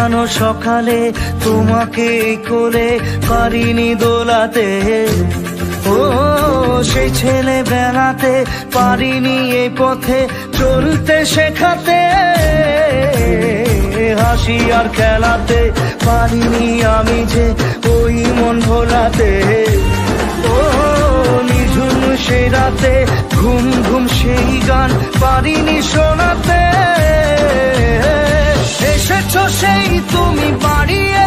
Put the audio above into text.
সাজানো সকালে তোমাকে কোলে পারিনি দোলাতে। ও, সেই ছেলে বেড়াতে পারিনি এই পথে চলতে শেখাতে। হাসি আর খেলাতে পারিনি আমি যে ওই মন ভোলাতে। ও, নিঝুম সে রাতে ঘুম ঘুম সেই গান পারিনি শোনাতে seu jeito me variar.